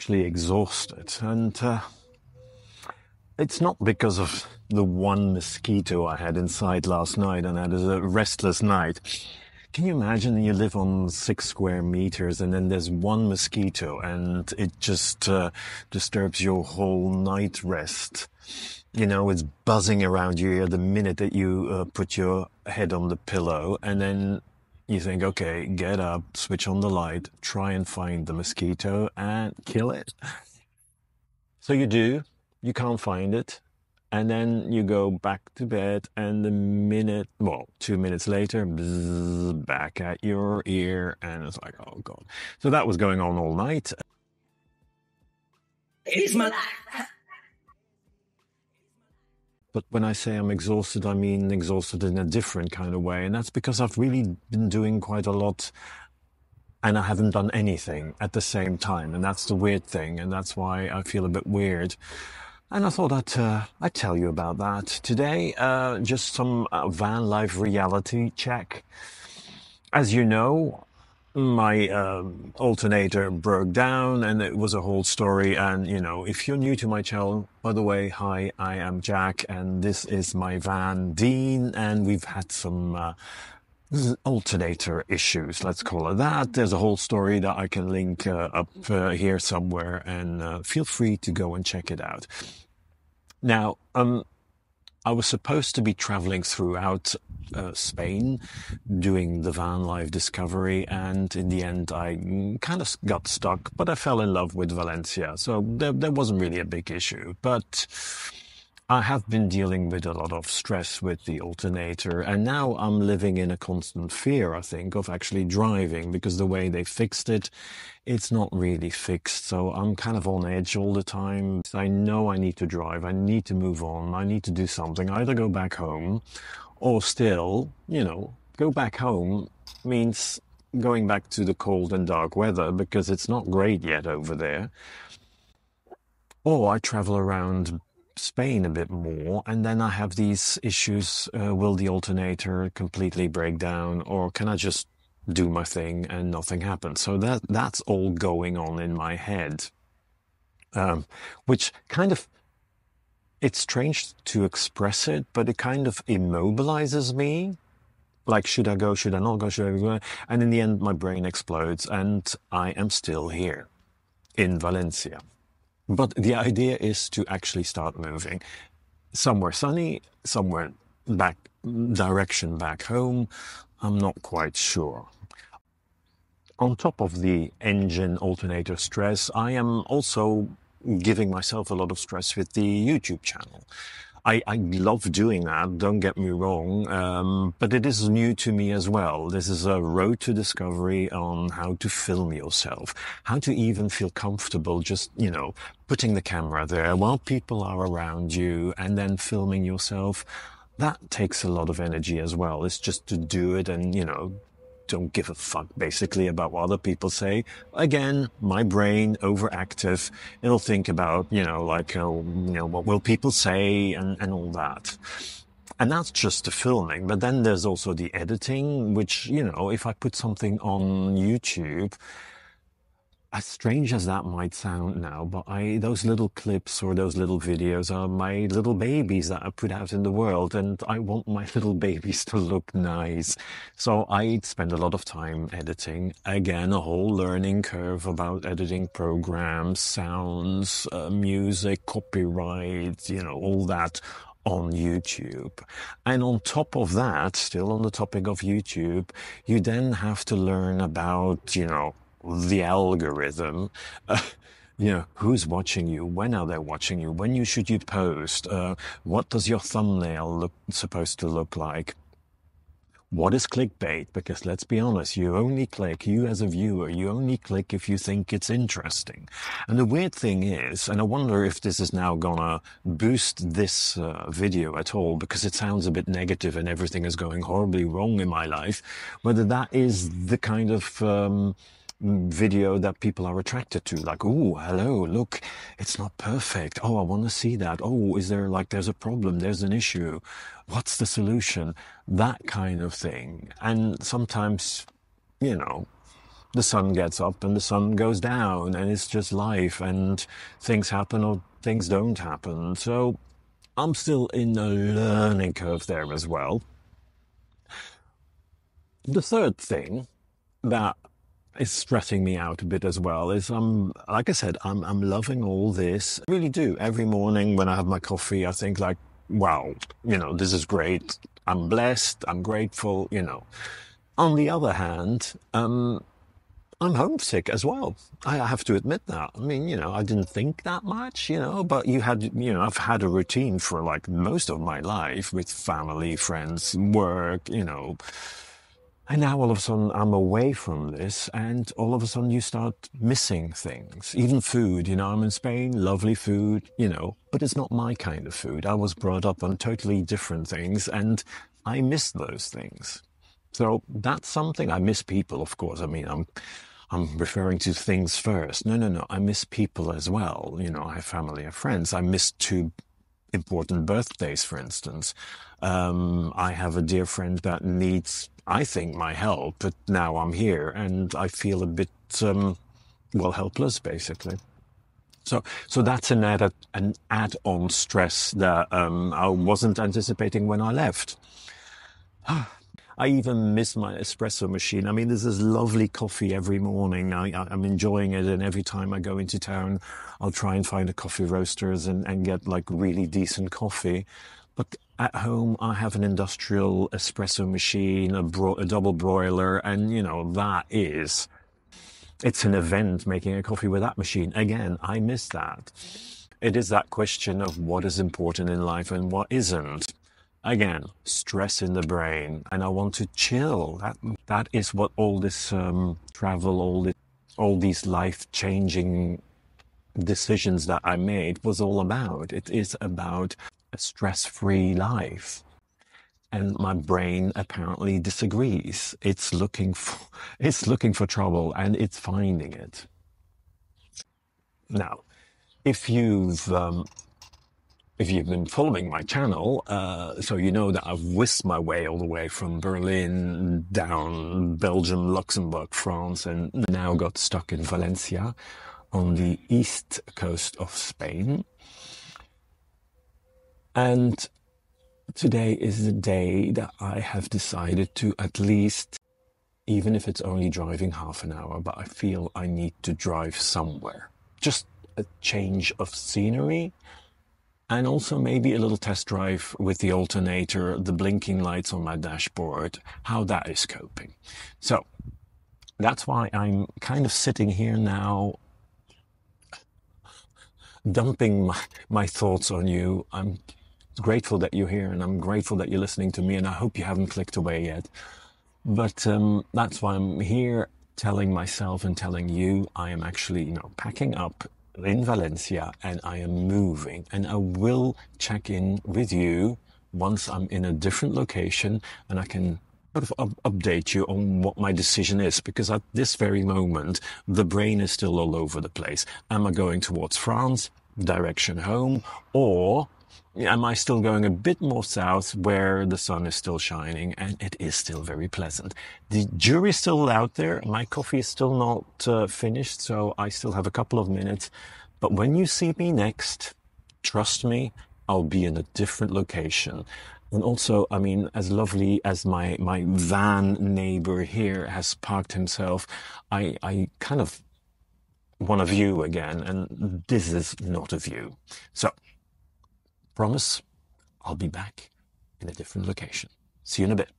Actually exhausted, and uh, it's not because of the one mosquito I had inside last night and had a restless night. Can you imagine you live on six square meters and then there's one mosquito and it just uh, disturbs your whole night rest? You know, it's buzzing around your ear the minute that you uh, put your head on the pillow and then you think, okay, get up, switch on the light, try and find the mosquito and kill it. So you do, you can't find it. And then you go back to bed and the minute, well, two minutes later, bzz, back at your ear. And it's like, oh God. So that was going on all night. It is my life. But when I say I'm exhausted, I mean exhausted in a different kind of way. And that's because I've really been doing quite a lot and I haven't done anything at the same time. And that's the weird thing. And that's why I feel a bit weird. And I thought I'd, uh, I'd tell you about that today. Uh, just some uh, van life reality check. As you know, my um, alternator broke down and it was a whole story. And, you know, if you're new to my channel, by the way, hi, I am Jack and this is my van Dean and we've had some uh, alternator issues, let's call it that. There's a whole story that I can link uh, up uh, here somewhere and uh, feel free to go and check it out. Now, um, I was supposed to be traveling throughout uh, Spain doing the van life discovery, and in the end, I kind of got stuck, but I fell in love with Valencia, so there, there wasn't really a big issue. But I have been dealing with a lot of stress with the alternator, and now I'm living in a constant fear, I think, of actually driving because the way they fixed it, it's not really fixed. So I'm kind of on edge all the time. I know I need to drive, I need to move on, I need to do something, either go back home or still, you know, go back home means going back to the cold and dark weather because it's not great yet over there. Or I travel around Spain a bit more, and then I have these issues. Uh, will the alternator completely break down, or can I just do my thing and nothing happens? So that that's all going on in my head, um, which kind of it's strange to express it, but it kind of immobilizes me. Like, should I go? Should I not go? Should I go? And in the end, my brain explodes, and I am still here in Valencia. But the idea is to actually start moving somewhere sunny, somewhere back direction back home. I'm not quite sure. On top of the engine alternator stress, I am also giving myself a lot of stress with the YouTube channel. I, I love doing that, don't get me wrong, um, but it is new to me as well. This is a road to discovery on how to film yourself, how to even feel comfortable just, you know, putting the camera there while people are around you and then filming yourself. That takes a lot of energy as well. It's just to do it and, you know, don't give a fuck basically about what other people say. Again, my brain overactive. It'll think about, you know, like, uh, you know, what will people say and, and all that. And that's just the filming. But then there's also the editing, which, you know, if I put something on YouTube, as strange as that might sound now, but I, those little clips or those little videos are my little babies that I put out in the world and I want my little babies to look nice. So I spend a lot of time editing. Again, a whole learning curve about editing programs, sounds, uh, music, copyright, you know, all that on YouTube. And on top of that, still on the topic of YouTube, you then have to learn about, you know, the algorithm. Uh, you know, who's watching you? When are they watching you? When you should you post? Uh, what does your thumbnail look supposed to look like? What is clickbait? Because let's be honest, you only click, you as a viewer, you only click if you think it's interesting. And the weird thing is, and I wonder if this is now gonna boost this uh, video at all, because it sounds a bit negative and everything is going horribly wrong in my life, whether that is the kind of, um, video that people are attracted to. Like, oh, hello, look, it's not perfect. Oh, I want to see that. Oh, is there like, there's a problem, there's an issue. What's the solution? That kind of thing. And sometimes, you know, the sun gets up and the sun goes down and it's just life and things happen or things don't happen. So I'm still in a learning curve there as well. The third thing that is stressing me out a bit as well is I'm like I said, I'm I'm loving all this. I really do. Every morning when I have my coffee, I think like, wow, you know, this is great. I'm blessed, I'm grateful, you know. On the other hand, um, I'm homesick as well. I have to admit that. I mean, you know, I didn't think that much, you know, but you had, you know, I've had a routine for like most of my life with family, friends, work, you know, and now all of a sudden I'm away from this and all of a sudden you start missing things, even food. You know, I'm in Spain, lovely food, you know, but it's not my kind of food. I was brought up on totally different things and I miss those things. So that's something I miss people, of course. I mean, I'm, I'm referring to things first. No, no, no. I miss people as well. You know, I have family, have friends. I miss two important birthdays, for instance. Um, I have a dear friend that needs I think, my help, but now I'm here and I feel a bit, um, well, helpless, basically. So, so that's an added, an add-on stress that um, I wasn't anticipating when I left. I even miss my espresso machine. I mean, there's this lovely coffee every morning. I, am enjoying it, and every time I go into town, I'll try and find a coffee roasters and, and get like really decent coffee. But at home, I have an industrial espresso machine, a, bro- a double broiler, and you know, that is, it's an event making a coffee with that machine. Again, I miss that. It is that question of what is important in life and what isn't. Again, stress in the brain, and I want to chill. That that is what all this um, travel, all this, all these life changing decisions that I made was all about. It is about a stress free life. And my brain apparently disagrees. It's looking for, it's looking for trouble and it's finding it. Now, if you've, um, if you've been following my channel, uh, so you know that I've whisked my way all the way from Berlin down Belgium, Luxembourg, France, and now got stuck in Valencia on the east coast of Spain. And today is the day that I have decided to at least, even if it's only driving half an hour, but I feel I need to drive somewhere. Just a change of scenery and also maybe a little test drive with the alternator, the blinking lights on my dashboard, how that is coping. So that's why I'm kind of sitting here now dumping my, my thoughts on you. I'm grateful that you're here and I'm grateful that you're listening to me and I hope you haven't clicked away yet. But um, that's why I'm here telling myself and telling you I am actually, you know, packing up in Valencia and I am moving and I will check in with you once I'm in a different location and I can sort of up- update you on what my decision is because at this very moment the brain is still all over the place. Am I going towards France, direction home, or am I still going a bit more south where the sun is still shining and it is still very pleasant? The jury's still out there. My coffee is still not uh, finished, so I still have a couple of minutes. But when you see me next, trust me, I'll be in a different location. And also, I mean, as lovely as my, my van neighbor here has parked himself, I, I kind of want a view again, and this is not a view. So Promise, I'll be back in a different location. See you in a bit.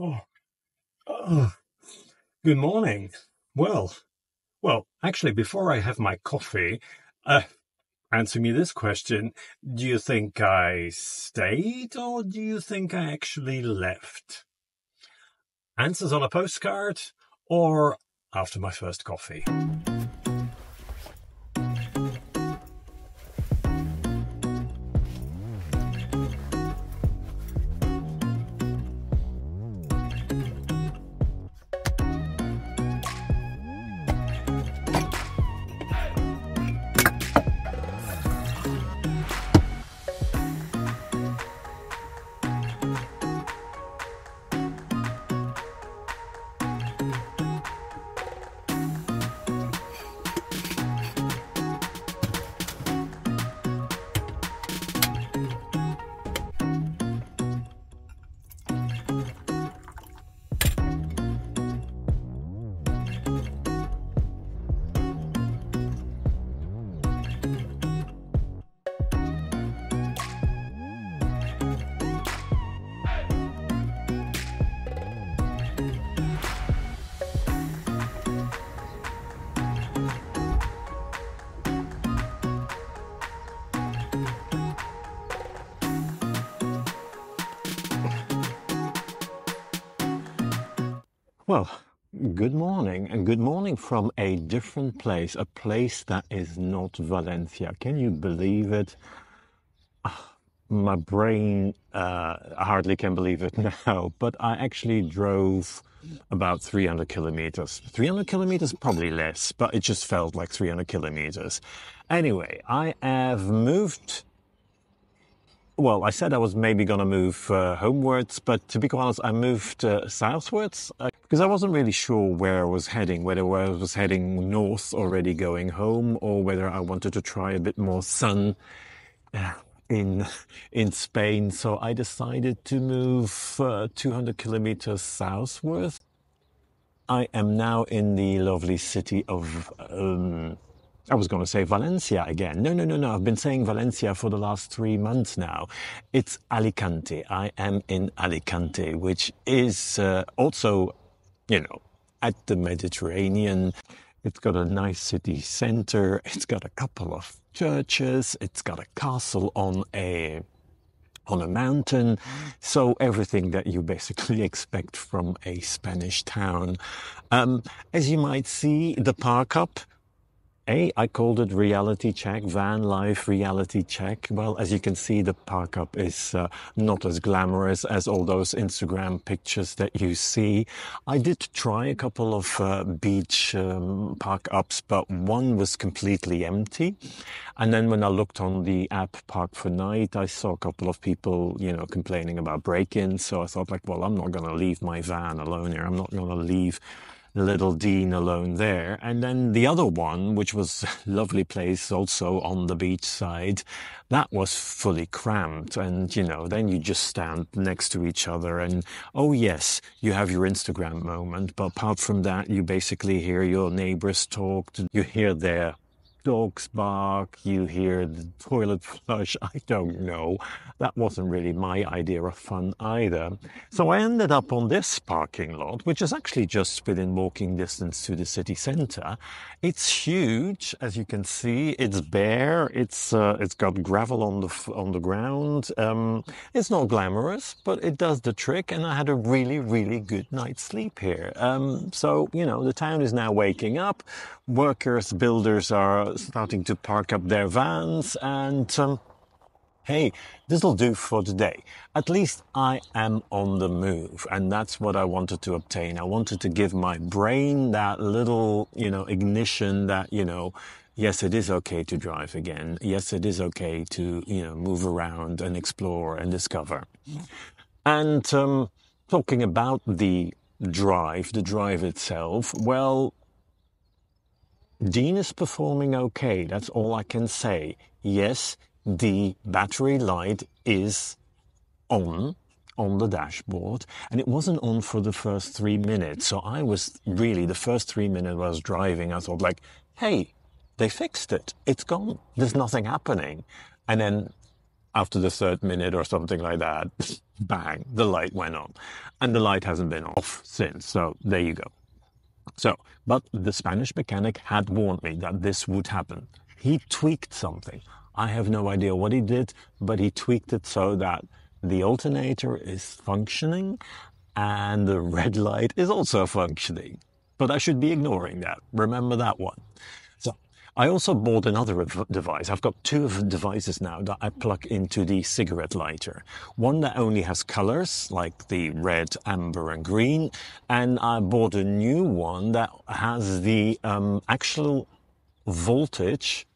Oh. oh. Good morning. Well, well, actually, before I have my coffee, uh, answer me this question. Do you think I stayed or do you think I actually left? Answers on a postcard or after my first coffee? Well, good morning, and good morning from a different place, a place that is not Valencia. Can you believe it? My brain uh, hardly can believe it now, but I actually drove about 300 kilometers. 300 kilometers, probably less, but it just felt like 300 kilometers. Anyway, I have moved well, I said I was maybe going to move uh, homewards, but to be quite honest, I moved uh, southwards uh, because I wasn't really sure where I was heading, whether I was heading north already going home or whether I wanted to try a bit more sun uh, in in Spain. So I decided to move uh, 200 kilometers southwards. I am now in the lovely city of um, I was going to say Valencia again. No, no, no, no. I've been saying Valencia for the last three months now. It's Alicante. I am in Alicante, which is uh, also, you know, at the Mediterranean. It's got a nice city center. It's got a couple of churches. It's got a castle on a on a mountain. So everything that you basically expect from a Spanish town. Um, as you might see, the park up a, I called it reality check, van life reality check. Well, as you can see, the park up is uh, not as glamorous as all those Instagram pictures that you see. I did try a couple of uh, beach um, park ups, but one was completely empty. And then when I looked on the app Park for Night, I saw a couple of people, you know, complaining about break-ins. So I thought like, well, I'm not going to leave my van alone here. I'm not going to leave little Dean alone there. And then the other one, which was lovely place also on the beach side, that was fully cramped. And, you know, then you just stand next to each other and, oh yes, you have your Instagram moment. But apart from that, you basically hear your neighbors talk. You hear their dogs bark, you hear the toilet flush. I don't know. That wasn't really my idea of fun either. So I ended up on this parking lot, which is actually just within walking distance to the city center. It's huge, as you can see. It's bare. It's uh, it's got gravel on the on the ground. Um, it's not glamorous, but it does the trick. And I had a really really good night's sleep here. Um, so you know the town is now waking up. Workers, builders are starting to park up their vans and um, hey, this'll do for today. At least I am on the move. And that's what I wanted to obtain. I wanted to give my brain that little, you know, ignition that, you know, yes, it is okay to drive again. Yes, it is okay to, you know, move around and explore and discover. And um, talking about the drive, the drive itself, well, Dean is performing okay. That's all I can say. Yes, the battery light is on on the dashboard and it wasn't on for the first three minutes. So I was really, the first three minutes I was driving, I thought like, hey, they fixed it. It's gone. There's nothing happening. And then after the third minute or something like that, bang, the light went on. And the light hasn't been off since. So there you go. So, but the Spanish mechanic had warned me that this would happen. He tweaked something. I have no idea what he did, but he tweaked it so that the alternator is functioning and the red light is also functioning. But I should be ignoring that. Remember that one. I also bought another device. I've got two devices now that I plug into the cigarette lighter. One that only has colors like the red, amber and green. And I bought a new one that has the um, actual voltage.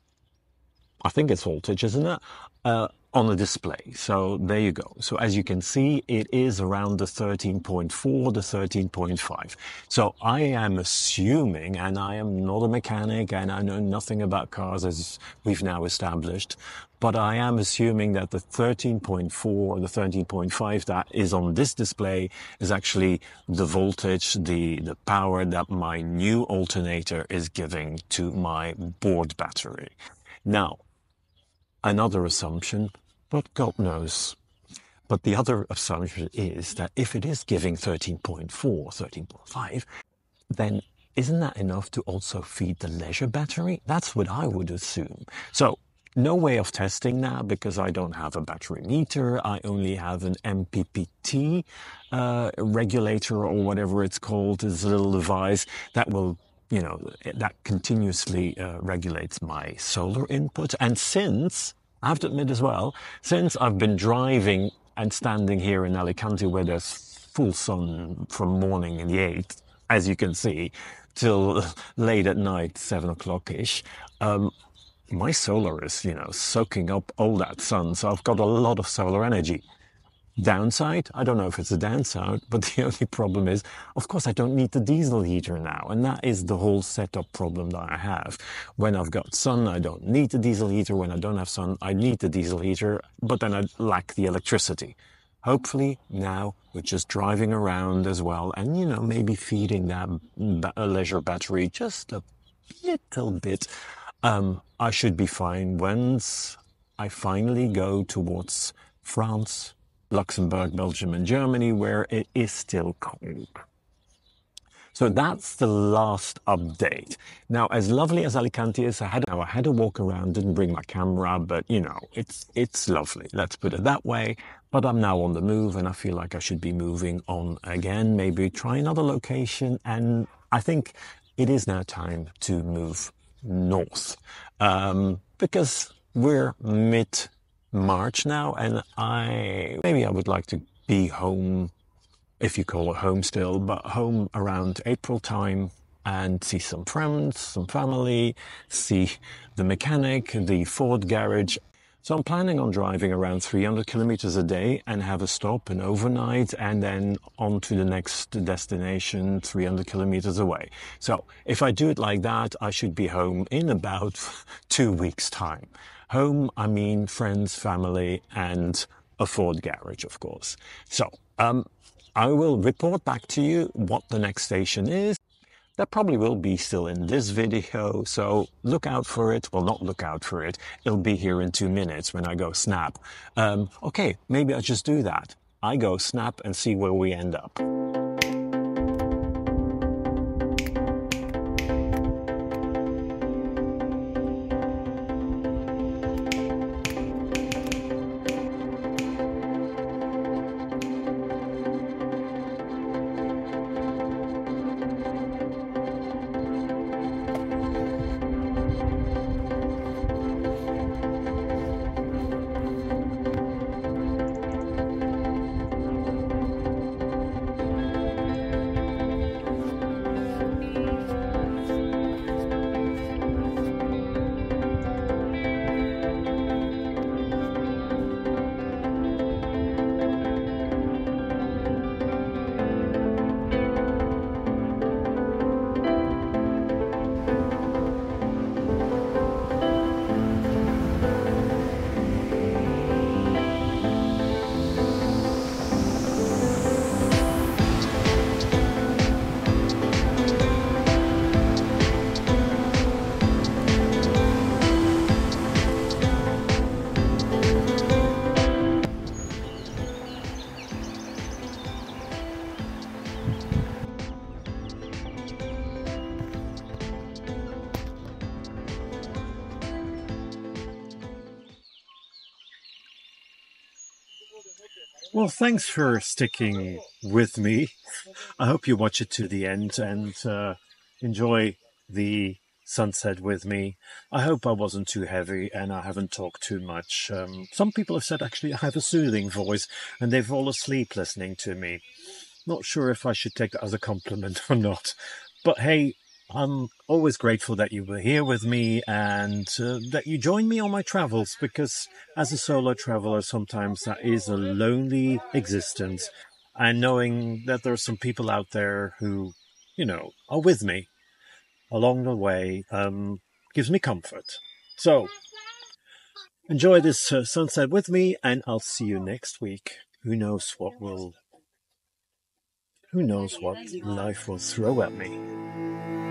I think it's voltage, isn't it? Uh, on the display. So there you go. So as you can see, it is around the 13.4, the 13.5. So I am assuming, and I am not a mechanic and I know nothing about cars as we've now established, but I am assuming that the 13.4 or the 13.5 that is on this display is actually the voltage, the, the power that my new alternator is giving to my board battery. Now, another assumption but God knows. But the other assumption is that if it is giving 13.4, 13.5, then isn't that enough to also feed the leisure battery? That's what I would assume. So no way of testing now because I don't have a battery meter. I only have an MPPT uh, regulator or whatever it's called. A little device that will, you know, that continuously uh, regulates my solar input. And since, I have to admit as well, since I've been driving and standing here in Alicante where there's full sun from morning in the 8th, as you can see, till late at night, seven o'clock ish, um, my solar is, you know, soaking up all that sun. So I've got a lot of solar energy. Downside, I don't know if it's a downside, but the only problem is, of course, I don't need the diesel heater now. And that is the whole setup problem that I have. When I've got sun, I don't need the diesel heater. When I don't have sun, I need the diesel heater, but then I lack the electricity. Hopefully now we're just driving around as well and, you know, maybe feeding that leisure battery just a little bit um, I should be fine once I finally go towards France, Luxembourg, Belgium, and Germany, where it is still cold. So that's the last update. Now, as lovely as Alicante is, I had, I had to walk around, didn't bring my camera, but you know, it's, it's lovely. Let's put it that way. But I'm now on the move and I feel like I should be moving on again, maybe try another location. And I think it is now time to move north um, because we're mid March now, and I maybe I would like to be home, if you call it home still, but home around April time and see some friends, some family, see the mechanic, the Ford garage, so I'm planning on driving around 300 kilometers a day and have a stop and overnight and then on to the next destination 300 kilometers away. So if I do it like that, I should be home in about two weeks time. Home, I mean friends, family and a Ford garage, of course. So, um, I will report back to you what the next station is. That probably will be still in this video, so look out for it. Well, not look out for it. It'll be here in two minutes when I go snap. Um, okay, maybe I'll just do that. I go snap and see where we end up. Well, thanks for sticking with me. I hope you watch it to the end and uh, enjoy the sunset with me. I hope I wasn't too heavy and I haven't talked too much. Um, some people have said actually I have a soothing voice and they fall asleep listening to me. Not sure if I should take that as a compliment or not. But hey, I'm always grateful that you were here with me and uh, that you joined me on my travels because as a solo traveler, sometimes that is a lonely existence. And knowing that there are some people out there who, you know, are with me along the way um, gives me comfort. So, enjoy this uh, sunset with me and I'll see you next week. Who knows what will, who knows what life will throw at me.